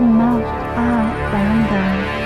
mouth out the.